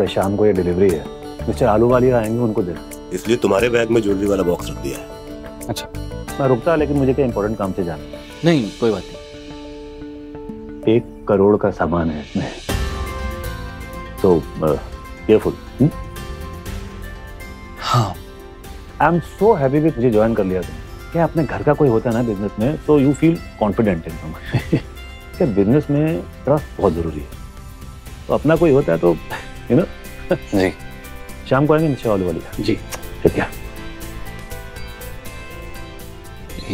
अरे शाम को ये डिलीवरी है। मिस्टर आलू वाली आएँगे उनको दे इसलिए तुम्हारे बैग में ज्वेलरी वाला बॉक्स रख दिया है। अच्छा। मैं रुकता लेकिन मुझे क्या इंपॉर्टेंट काम से जाना नहीं कोई बात नहीं। एक करोड़ का सामान है इसमें। तो केयरफुल हाँ। आई एम सो हैप्पी कि मुझे ज्वाइन कर लिया तुम क्या अपने घर का कोई होता है ना बिज़नेस में? So you feel confident in क्या बिज़नेस में ट्रस्ट बहुत ज़रूरी है। तो अपना कोई होता है तो यू नो? जी। शाम को आएँगे नीचे वाले वाली जी। ठीक है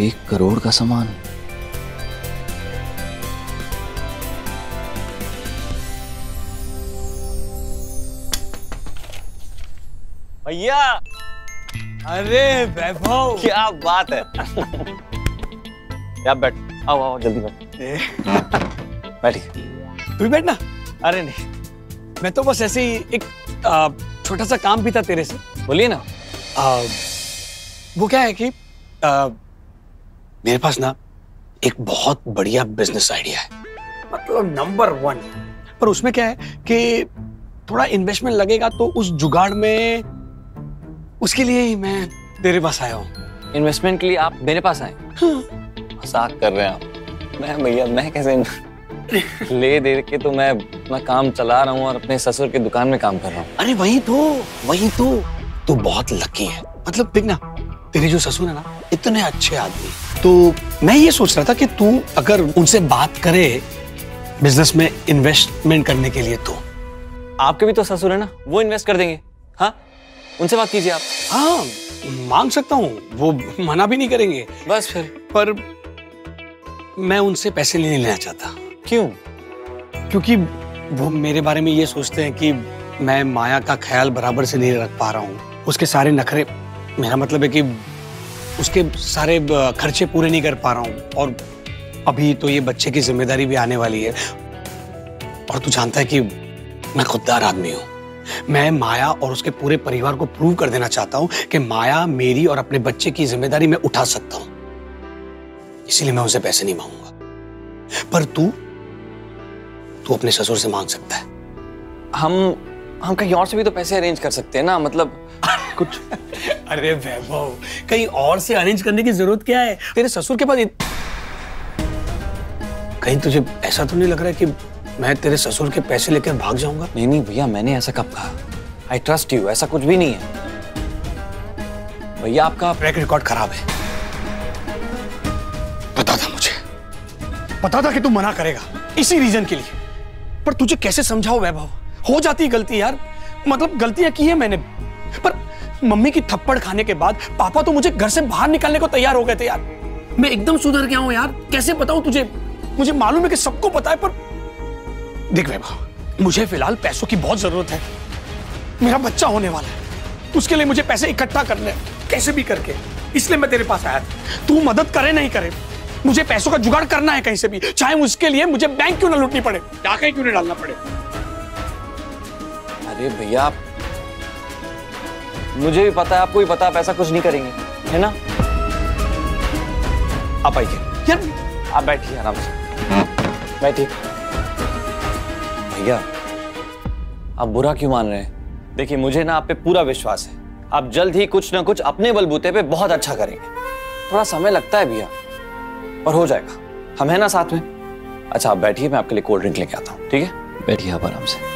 एक करोड़ का सामान। भैया! अरे वैभव! क्या बात है? आप बैठ। आओ आओ जल्दी बैठ। बैठिए। तू भी बैठना। अरे नहीं। मैं तो बस ऐसे ही एक छोटा सा काम भी था तेरे से। बोलिए ना। आ, वो क्या है कि आ, मेरे पास ना एक बहुत बढ़िया बिज़नेस आइडिया है। मतलब नंबर वन पर उसमें क्या है कि थोड़ा इन्वेस्टमेंट लगेगा तो उस जुगाड़ में उसके लिए ही मैं तेरे पास आया हूँ। इन्वेस्टमेंट के लिए आप मेरे पास आए? मज़ाक कर रहे हैं आप। मैं भैया मैं कैसे ले दे के तो मैं अपना काम चला रहा हूँ और अपने ससुर की दुकान में काम कर रहा हूँ। अरे वही तो वही तो। तू बहुत लकी है। मतलब देख ना तेरे जो ससुर है ना इतने अच्छे आदमी। तो मैं ये सोच रहा था कि तू अगर उनसे बात करे बिज़नेस में इन्वेस्टमेंट करने के लिए तो। आपके भी तो ससुर है ना वो इन्वेस्ट कर देंगे। हाँ? उनसे बात कीजिए आप। हाँ मांग सकता हूँ वो मना भी नहीं करेंगे। बस फिर। पर मैं उनसे पैसे नहीं लेना चाहता। क्यों? क्योंकि वो मेरे बारे में ये सोचते हैं कि मैं माया का ख्याल बराबर से नहीं रख पा रहा हूँ। उसके सारे नखरे, मेरा मतलब है कि उसके सारे खर्चे पूरे नहीं कर पा रहा हूँ और अभी तो ये बच्चे की ज़िम्मेदारी भी आने वाली है। और तू जानता है कि मैं खुददार आदमी हूँ। मैं माया और उसके पूरे परिवार को प्रूव कर देना चाहता हूँ कि माया मेरी और अपने बच्चे की ज़िम्मेदारी मैं उठा सकता हूँ। इसीलिए मैं उसे पैसे नहीं मांगूँगा। पर तू तू अपने ससुर से मांग सकता है। हम हम कहीं और से भी तो पैसे अरेंज कर सकते हैं ना मतलब कुछ। अरे वैभव कहीं और से अरेंज करने की ज़रूरत क्या है? तेरे ससुर के पास इत... कहीं तुझे ऐसा तो नहीं लग रहा है कि मैं तेरे ससुर के पैसे लेकर भाग जाऊँगा? नहीं नहीं भैया मैंने ऐसा कब कहा? आई ट्रस्ट यू ऐसा कुछ भी नहीं है। भैया आपका ट्रैक रिकॉर्ड खराब है। पता था मुझे। पता था कि तू मना करेगा इसी रीजन के लिए। पर तुझे कैसे समझाओ वैभव? हो जाती गलती यार। मतलब गलतियाँ की है मैंने। पर मम्मी की थप्पड़ खाने के बाद पापा तो मुझे घर से बाहर निकालने को तैयार हो गए थे यार। मैं एकदम सुधर गया हूँ यार। कैसे बताऊँ तुझे? मुझे मालूम है कि सबको पता है, पर देख वैभव, मुझे फ़िलहाल पैसों की बहुत ज़रूरत है। मेरा बच्चा होने वाला है। उसके लिए मुझे पैसे इकट्ठा करने कैसे भी करके। इसलिए मैं तेरे पास आया था। तू मदद करे, नहीं करे। मुझे पैसों का जुगाड़ करना है कहीं से भी। चाहे उसके लिए मुझे बैंक क्यों ना लूटनी पड़े? डाका क्यों नहीं डालना पड़े? अरे भैया आप मुझे भी पता है आपको भी पता है आप ऐसा कुछ नहीं करेंगे है ना? आप आइए। यार आप बैठिए आराम से। बैठिए। भैया आप बुरा क्यों मान रहे हैं? देखिए मुझे ना आप पे पूरा विश्वास है। आप जल्द ही कुछ ना कुछ अपने बलबूते पे बहुत अच्छा करेंगे। थोड़ा समय लगता है भैया। और हो जाएगा। हम है ना साथ में? अच्छा आप बैठिए मैं आपके लिए कोल्ड ड्रिंक लेके आता हूँ ठीक है? बैठिए आप आराम से।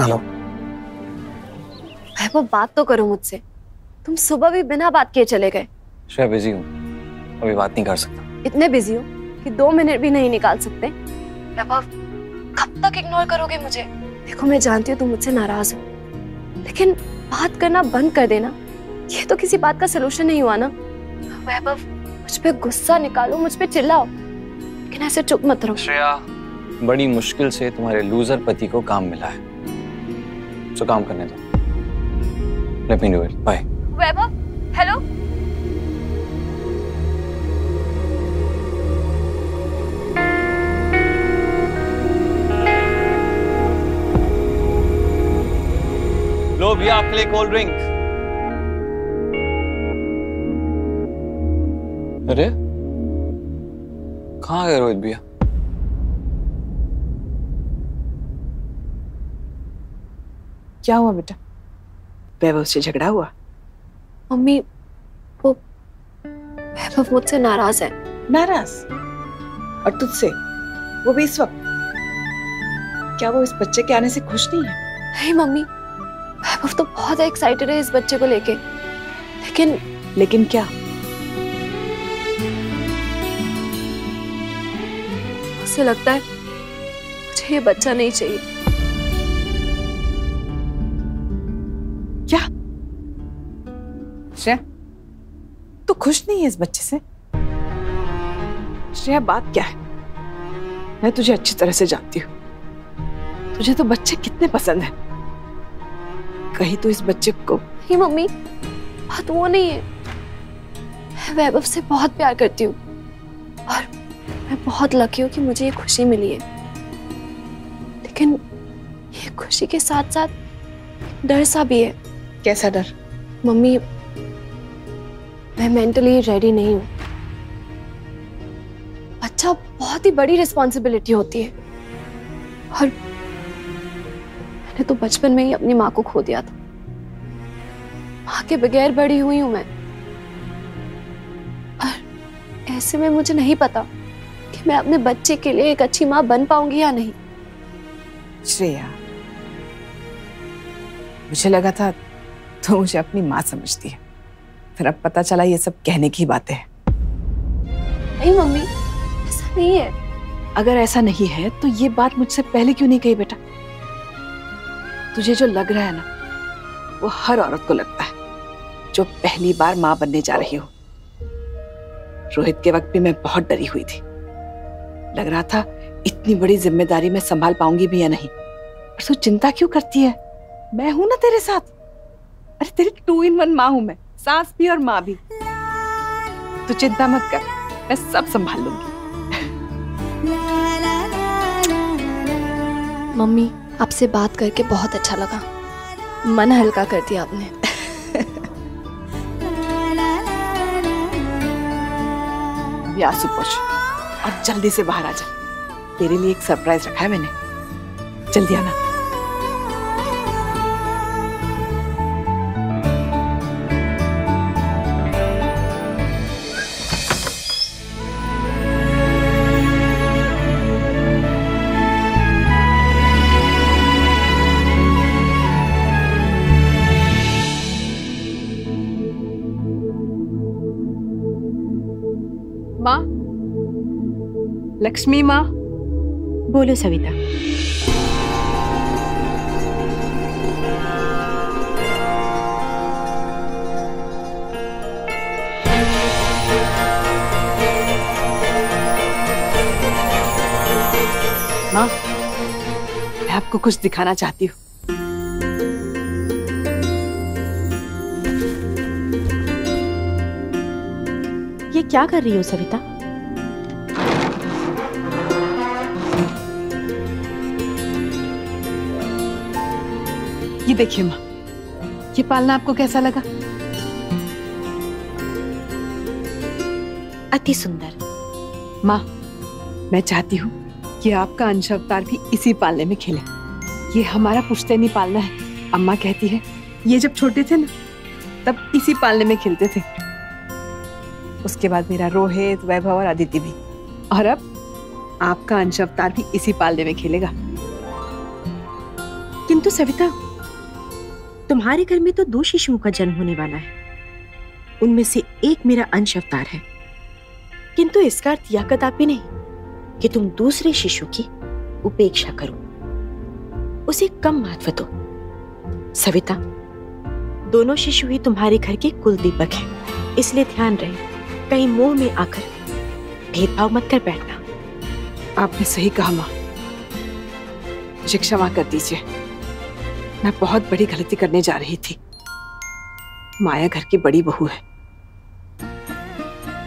हेलो। बात तो करो मुझसे। तुम सुबह भी बिना बात किए चले गए। श्रेया बिज़ी हूँ। अभी बात नहीं कर सकता। इतने बिज़ी हो कि दो मिनट भी नहीं निकाल सकते। वैभव कब तक इग्नोर करोगे मुझे? देखो मैं जानती हूँ तुम मुझसे नाराज़ हो। लेकिन बात करना बंद कर देना ये तो किसी बात का सलूशन नहीं हुआ ना। वैभव मुझ पे गुस्सा निकालो मुझ पे चिल्लाओ। लेकिन ऐसे चुप मत रहो। श्रेया बड़ी मुश्किल से तुम्हारे लूजर पति को काम मिला है। सो काम करने दो। Let me do it bye Vaibhav hello भैया आपके लिए कोल्ड ड्रिंक अरे? कहाँ गए रोहित भैया? क्या हुआ बेटा? वैभव से झगड़ा हुआ? मम्मी वो वैभव मुझसे नाराज़ है। नाराज़? और तुझसे? वो भी इस वक्त? क्या वो इस बच्चे के आने से खुश नहीं है? नहीं मम्मी। वैभव तो बहुत एक्साइटेड है इस बच्चे को लेके। लेकिन लेकिन क्या? उसे लगता है मुझे ये बच्चा नहीं चाहिए। क्या? श्रेया? तू खुश नहीं है इस बच्चे से? श्रेया बात क्या है? मैं तुझे अच्छी तरह से जानती हूँ। तुझे तो बच्चे कितने पसंद हैं। कहीं तो इस बच्चे को। नहीं मम्मी बात वो नहीं है। मैं वैभव से बहुत प्यार करती हूँ। और मैं बहुत लकी हूँ कि मुझे ये खुशी मिली है। लेकिन ये खुशी के साथ साथ डर सा भी है। कैसा डर? मम्मी मैं मेंटली रेडी नहीं हूँ। बच्चा बहुत ही बड़ी रिस्पॉन्सिबिलिटी होती है। और मैंने तो बचपन में ही अपनी माँ को खो दिया था। माँ के बगैर बड़ी हुई हूँ मैं। और ऐसे में मुझे नहीं पता कि मैं अपने बच्चे के लिए एक अच्छी माँ बन पाऊँगी या नहीं। श्रेया मुझे लगा था तो मुझे अपनी माँ समझती है फिर अब पता चला ये सब कहने की बातें हैं। नहीं मम्मी ऐसा नहीं है। अगर ऐसा नहीं है तो ये बात मुझसे पहले क्यों नहीं कही बेटा? तुझे जो लग रहा है ना, वो हर औरत को लगता है, जो पहली बार माँ बनने जा रही हो। रोहित के वक्त भी मैं बहुत डरी हुई थी। लग रहा था, इतनी बड़ी ज़िम्मेदारी मैं संभाल पाऊँगी भी या नहीं। पर तू चिंता क्यों करती है? मैं हूँ ना तेरे साथ। अरे, तेरी टू इन वन माँ हूँ मैं, सास भी और माँ भी। तू चिंता मत कर, मैं सब संभाल लूँगी। मम्मी आपसे बात करके बहुत अच्छा लगा। मन हल्का कर दिया आपने। पोछ और जल्दी से बाहर आ जा तेरे लिए एक सरप्राइज़ रखा है मैंने। जल्दी आना। लक्ष्मी माँ। बोलो सविता। माँ, मैं आपको कुछ दिखाना चाहती हूँ। ये क्या कर रही हो सविता? ये देखिए माँ ये पालना आपको कैसा लगा? अति सुंदर। माँ मैं चाहती हूँ कि आपका अंश अवतार भी इसी पालने में खेले। ये हमारा पुश्तैनी पालना है। अम्मा कहती है ये जब छोटे थे ना तब इसी पालने में खेलते थे। उसके बाद मेरा रोहित वैभव और आदित्य भी। और अब आपका अंश अवतार भी इसी पालने में खेलेगा। किंतु सविता तुम्हारे घर में तो दो शिशुओं का जन्म होने वाला है। उनमें से एक मेरा अंश अवतार है। किंतु इसका अर्थ यह कदापि नहीं कि तुम दूसरे शिशु की उपेक्षा करो। उसे कम महत्व दो। सविता, दोनों शिशु ही तुम्हारे घर के कुल दीपक हैं। इसलिए ध्यान रहे, कहीं मोह में आकर भेदभाव मत कर बैठना। आपने सही कहा, माँ। मुझे क्षमा कर दीजिए। मैं बहुत बड़ी गलती करने जा रही थी। माया घर की बड़ी बहू है।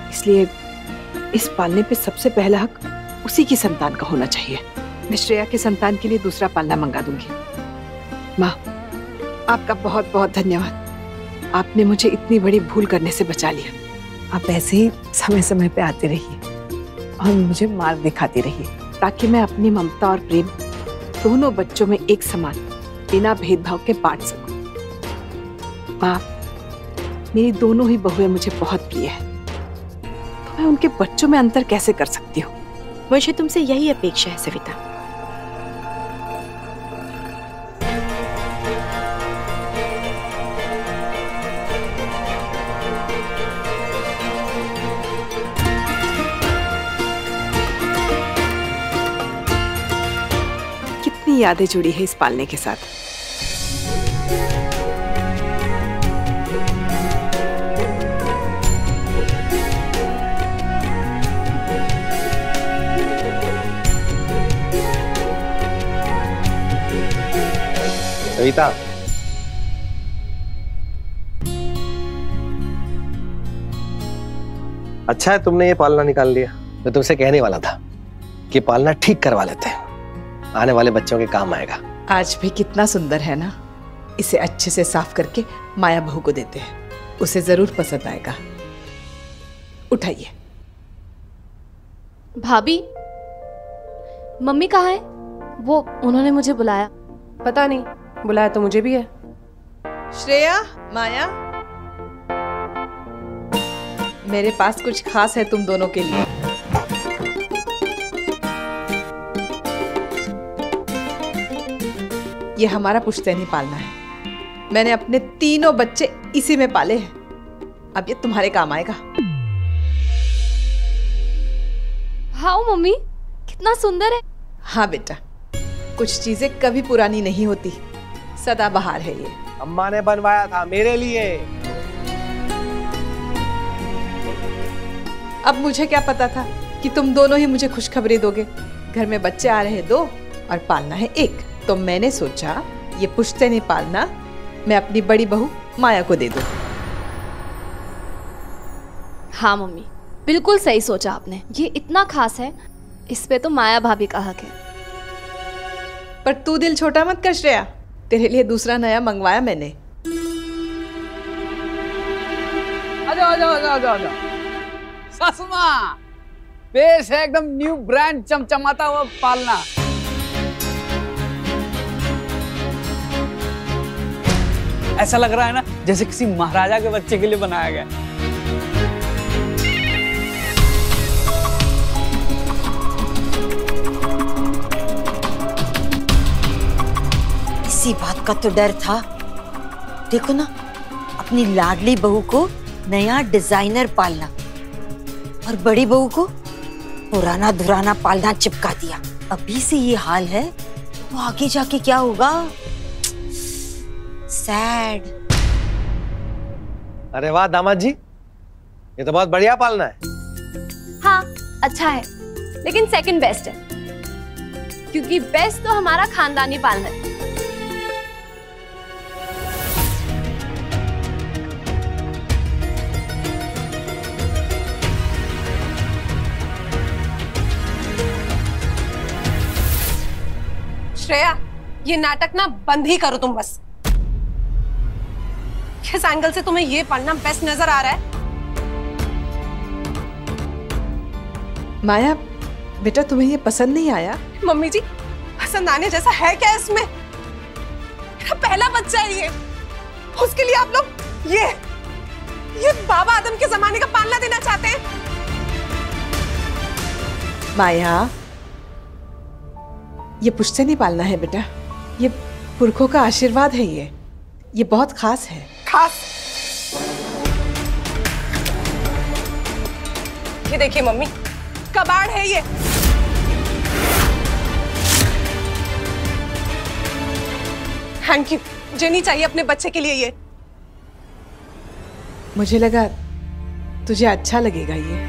इसलिए इस पालने पे सबसे पहला हक उसी की संतान का होना चाहिए। मैं श्रेया के संतान के लिए दूसरा पालना मंगा दूँगी। माँ आपका बहुत बहुत धन्यवाद। आपने मुझे इतनी बड़ी भूल करने से बचा लिया। आप ऐसे ही समय समय पे आते रहिए और मुझे मार्ग दिखाते रहिए। ताकि मैं अपनी ममता और प्रेम दोनों बच्चों में एक समान बिना भेदभाव के बांट सकूँ। माँ मेरी दोनों ही बहुएँ मुझे बहुत प्रिय है। तो मैं उनके बच्चों में अंतर कैसे कर सकती हूँ? मुझे तुमसे यही अपेक्षा है सविता। कितनी यादें जुड़ी है इस पालने के साथ। सविता अच्छा है तुमने ये पालना निकाल लिया। मैं तुमसे कहने वाला था कि पालना ठीक करवा लेते हैं। आने वाले बच्चों के काम आएगा। आज भी कितना सुंदर है ना? इसे अच्छे से साफ़ करके माया बहू को देते हैं। उसे ज़रूर पसंद आएगा। उठाइए। भाभी मम्मी कहाँ है? वो उन्होंने मुझे बुलाया। पता नहीं। बुलाया तो मुझे भी है। श्रेया माया? मेरे पास कुछ खास है तुम दोनों के लिए। ये हमारा पुश्तैनी पालना है। मैंने अपने तीनों बच्चे इसी में पाले हैं। अब ये तुम्हारे काम आएगा। हाँ मम्मी कितना सुंदर है। हाँ बेटा। कुछ चीज़ें कभी पुरानी नहीं होती। सदा बहार है ये। अम्मा ने बनवाया था मेरे लिए। अब मुझे क्या पता था कि तुम दोनों ही मुझे खुशखबरी दोगे? घर में बच्चे आ रहे दो और पालना है एक। तो मैंने सोचा ये पुश्ते नहीं पालना मैं अपनी बड़ी बहू माया को दे दूँ। हाँ मम्मी बिल्कुल सही सोचा आपने। ये इतना खास है इस पे तो माया भाभी का हक है। पर तू दिल छोटा मत कर श्रेया। तेरे लिए दूसरा नया मंगवाया मैंने। आजा आजा आजा आजा आजा। ससमा पेश है एकदम न्यू ब्रांड चमचमाता हुआ पालना। ऐसा लग रहा है ना, जैसे किसी महाराजा के बच्चे के लिए बनाया गया। इसी बात का तो डर था। देखो ना अपनी लाडली बहू को नया डिज़ाइनर पालना और बड़ी बहू को पुराना धुराना पालना चिपका दिया। अभी से ये हाल है तो आगे जाके क्या होगा? सैड अरे वाह दामाद जी ये तो बहुत बढ़िया पालना है। हाँ अच्छा है लेकिन सेकंड बेस्ट है क्योंकि बेस्ट तो हमारा खानदानी पालना है। श्रेया ये नाटक ना बंद ही करो तुम बस। किस एंगल से तुम्हें ये पढ़ना बेस्ट नज़र आ रहा है? माया बेटा तुम्हें ये पसंद नहीं आया? मम्मी जी पसंद आने जैसा है क्या इसमें? पहला बच्चा है ये। उसके लिए आप लोग ये ये बाबा आदम के जमाने का पालना देना चाहते हैं। माया ये पुश्ते नहीं पालना है बेटा। ये पुरखों का आशीर्वाद है ये। ये बहुत खास है। खास। ये देखिए मम्मी कबाड़ है ये। थैंक यू मुझे नहीं चाहिए अपने बच्चे के लिए ये। मुझे लगा तुझे अच्छा लगेगा ये।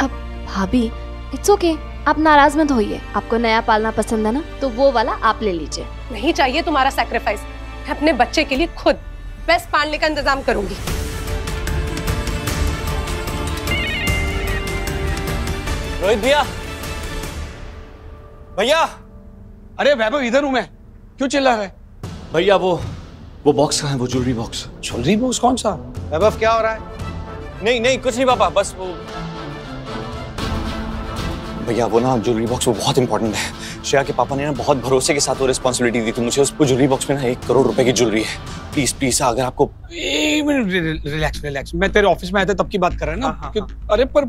अब भाभी इट्स ओके आप नाराज़ मत होइए। आपको नया पालना पसंद है ना? तो वो वाला आप ले लीजिए। नहीं चाहिए तुम्हारा सैक्रिफाइस मैं अपने बच्चे के लिए खुद बेस्ट पालने का इंतज़ाम करूँगी। रोहित भैया। भैया। अरे वैभव इधर हूँ मैं। क्यों चिल्ला रहा? है भैया वो वो बॉक्स कहाँ है? वो ज्वेलरी बॉक्स ज्वेलरी बॉक्स कौन सा? वैभव क्या हो रहा है? नहीं नहीं कुछ नहीं पापा बस वो भैया वो ना ज्वेलरी बॉक्स वो बहुत इंपॉर्टेंट है। श्रेया के पापा ने ना बहुत भरोसे के साथ वो रिस्पॉन्सिबिलिटी दी थी। मुझे उस ज्वेलरी बॉक्स में ना एक करोड़ रुपए की ज्वेलरी है। प्लीज़ प्लीज़ अगर आपको एक मिनट रिलैक्स रिलैक्स मैं तेरे ऑफ़िस में आया था तब की बात कर रहा है ना? कि, अरे पर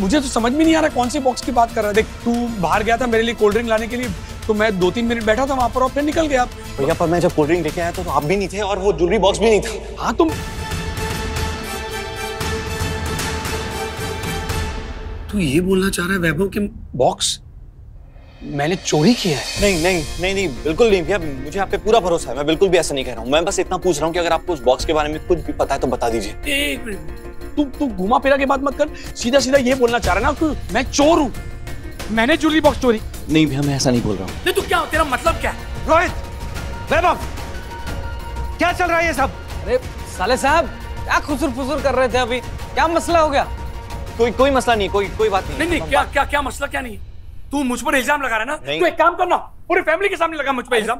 मुझे तो समझ में नहीं आ रहा कौन सी बॉक्स की बात कर रहा है। देख तू बाहर गया था मेरे लिए कोल्ड ड्रिंक लाने के लिए तो मैं दो तीन मिनट बैठा था वहाँ पर और फिर निकल गया। भैया पर मैं जब कोल्ड ड्रिंक लेके आया था तो आप भी नहीं थे और वो ज्वेलरी बॉक्स भी नहीं था। हाँ तुम तू ये बोलना चाह रहा है वैभव कि बॉक्स मैंने चोरी किया है। नहीं नहीं नहीं नहीं बिल्कुल नहीं भैया मुझे आप पे पूरा भरोसा है मैं बिल्कुल भी ऐसा नहीं कह रहा हूँ। मैं बस इतना पूछ रहा हूँ कि अगर आपको उस बॉक्स के बारे में कुछ भी पता है तो बता दीजिए। एक मिनट तू तू घुमा फिरा के बात मत कर सीधा सीधा ये बोलना चाह रहा है ना कि मैं चोर हूँ। मैंने ज्वेलरी बॉक्स चोरी। नहीं भैया मैं ऐसा नहीं बोल रहा हूँ। नहीं तू क्या तेरा मतलब क्या है? रोहित वैभव क्या चल रहा है ये सब? अरे साले साहब क्या खुसुर फुसुर कर रहे थे अभी? क्या मसला हो गया? कोई कोई मसला नहीं कोई कोई बात नहीं। नहीं नहीं क्या क्या क्या मसला क्या नहीं? तू मुझ पर इल्ज़ाम लगा रहा है ना? तू एक काम करना पूरी फैमिली के सामने लगा मुझ पर इल्ज़ाम।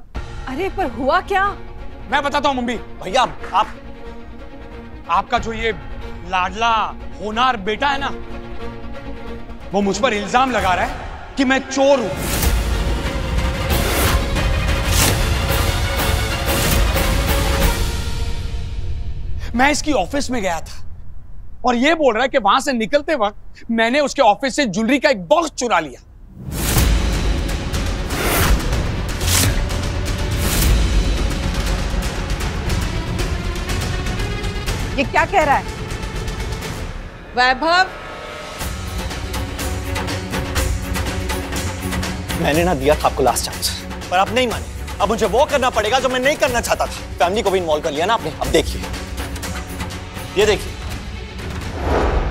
अरे पर हुआ क्या? मैं बताता हूँ मम्मी भैया आप आपका जो ये लाडला होनार बेटा है ना वो मुझ पर इल्ज़ाम लगा रहा है कि मैं चोर हूँ। मैं इसकी ऑफ़िस में गया था। और ये बोल रहा है कि वहाँ से निकलते वक्त मैंने उसके ऑफ़िस से ज्वेलरी का एक बॉक्स चुरा लिया। ये क्या कह रहा है? वैभव? मैंने ना दिया था आपको लास्ट चांस पर आप नहीं माने। अब मुझे वो करना पड़ेगा जो मैं नहीं करना चाहता था। फैमिली को भी इन्वॉल्व कर लिया ना आपने। अब देखिए। ये देखिए।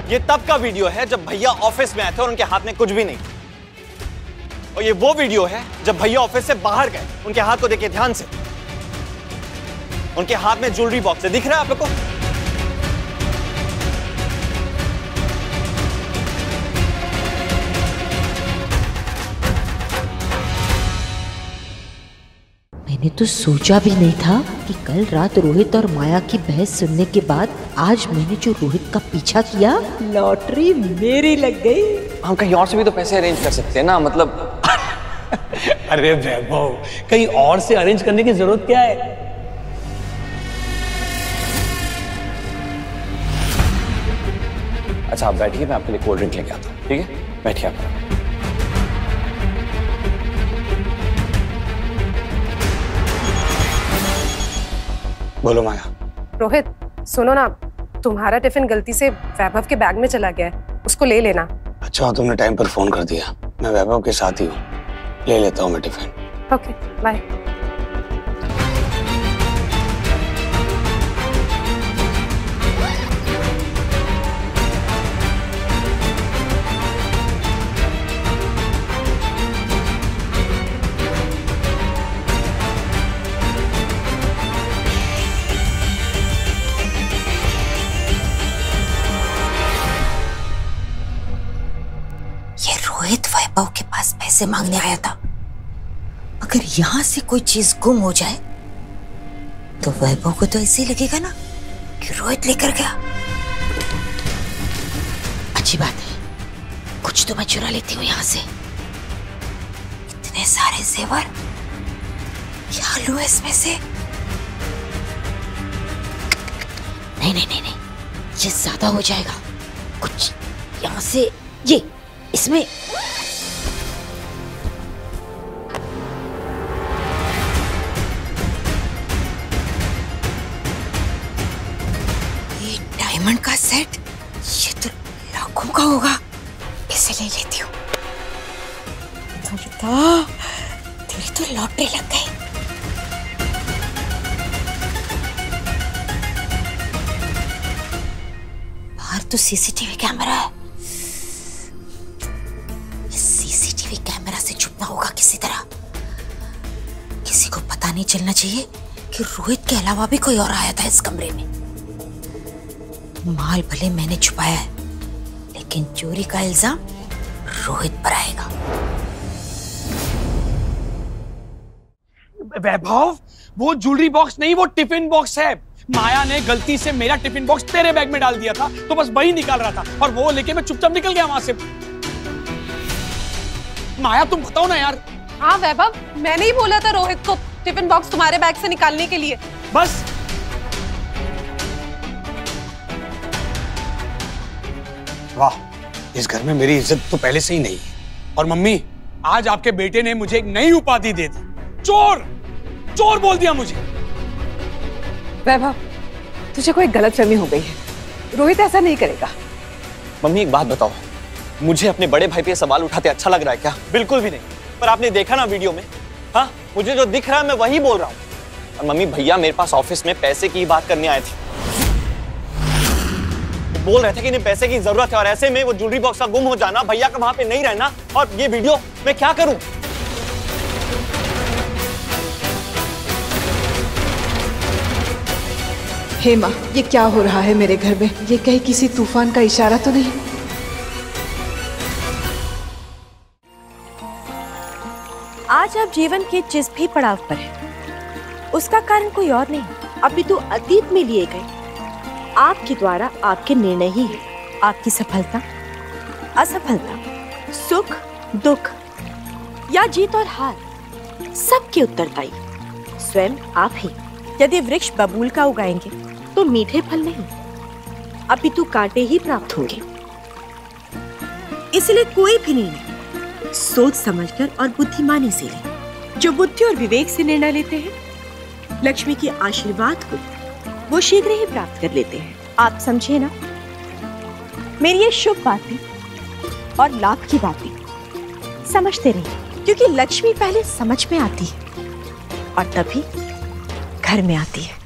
ये तब का वीडियो है जब भैया ऑफ़िस में आए थे और उनके हाथ में कुछ भी नहीं। और ये वो वीडियो है जब भैया ऑफ़िस से बाहर गए, उनके हाथ को देखिए ध्यान से। उनके हाथ में ज्वेलरी बॉक्स है। दिख रहा है आप लोग को? मैंने तो सोचा भी नहीं था कि कल रात रोहित और माया की बहस सुनने के बाद आज मैंने जो रोहित का पीछा किया लॉटरी मेरी लग गई। हम कहीं और से भी तो पैसे अरेंज कर सकते हैं ना मतलब अरे वैभव कहीं और से अरेंज करने की ज़रूरत क्या है? अच्छा आप बैठिए मैं आपके लिए कोल्ड ड्रिंक लेके आता हूँ ठीक है? बैठिए आप। बोलो माया। रोहित सुनो ना तुम्हारा टिफ़िन गलती से वैभव के बैग में चला गया है उसको ले लेना। अच्छा तुमने टाइम पर फ़ोन कर दिया। मैं वैभव के साथ ही हूँ। ले लेता हूँ मैं टिफ़िन। Okay bye. वैभव के पास पैसे मांगने आया था। अगर यहाँ से कोई चीज़ गुम हो जाए तो वैभव को तो ऐसे ही लगेगा ना कि रोहित लेकर गया। अच्छी बात है। कुछ तो मैं चुरा लेती हूँ यहाँ से। इतने सारे जेवर क्या लू इसमें से। नहीं नहीं नहीं नहीं, ये ज़्यादा हो जाएगा। कुछ यहाँ से, ये, इसमें। बाहर तो सीसीटीवी कैमरा है। इस सीसीटीवी कैमरा से छुपना होगा किसी तरह। किसी को पता नहीं चलना चाहिए कि रोहित के अलावा भी कोई और आया था इस कमरे में। माल भले मैंने छुपाया है, लेकिन चोरी का इल्ज़ाम रोहित पर आएगा। वैभव, वो ज्वेलरी बॉक्स नहीं, वो टिफ़िन बॉक्स है। माया ने गलती से मेरा टिफ़िन बॉक्स तेरे बैग में डाल दिया था तो बस वही निकाल रहा था और वो लेके मैं चुपचाप निकल गया वहाँ से। माया तुम बताओ ना यार। हाँ वैभव मैंने ही बोला था रोहित को टिफ़िन बॉक्स तुम्हारे बैग से निकालने के लिए। बस। वाह इस घर में मेरी इज़्ज़त तो पहले से ही नहीं है। और मम्मी आज आपके बेटे ने मुझे एक नई उपाधि दे दी। चोर! चोर बोल दिया मुझे। वैभव, तुझे कोई गलतफहमी हो गई है। रोहित ऐसा नहीं करेगा। मम्मी, एक बात बताओ। मुझे अपने बड़े भाई पे सवाल उठाते अच्छा लग रहा है क्या? बिल्कुल भी नहीं। पर आपने देखा ना वीडियो में? हाँ मुझे जो दिख रहा है, मैं वही बोल रहा हूँ। और मम्मी, भैया मेरे पास ऑफ़िस में पैसे की बात करने आए थे। बोल रहे थे कि इन्हें पैसे की ज़रूरत है और ऐसे में वो ज्वेलरी बॉक्स का गुम हो जाना, भैया का वहाँ पे नहीं रहना। और ये वीडियो मैं क्या करूँ? हे माँ ये क्या हो रहा है मेरे घर में? ये कहीं किसी तूफ़ान का इशारा तो नहीं? आज आप जीवन के जिस भी पड़ाव पर हैं, उसका कारण कोई और नहीं। अभी तो अतीत में लिए गए। आपके द्वारा आपके निर्णय ही है। आपकी सफलता असफलता सुख दुख या जीत और हार सबके उत्तरदायी। स्वयं आप ही। यदि वृक्ष बबूल का उगाएँगे तो मीठे फल नहीं। अभी तो कांटे ही प्राप्त होंगे। इसलिए कोई भी निर्णय सोच समझकर और बुद्धिमानी से ले, जो बुद्धि और विवेक से निर्णय लेते हैं, लक्ष्मी के आशीर्वाद को वो शीघ्र ही प्राप्त कर लेते हैं। आप समझे ना? मेरी ये शुभ बातें और लाभ की बातें समझते रहिए, क्योंकि लक्ष्मी पहले समझ में आती है और तभी घर में आती है।